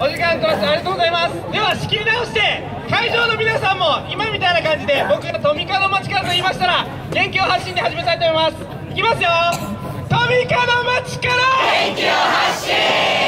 お時間取らせてありがとうございます。では仕切り直して会場の皆さんも今みたいな感じで僕がトミカの街からと言いましたら元気を発信で始めたいと思います。いきますよ。トミカの街から。元気を発信。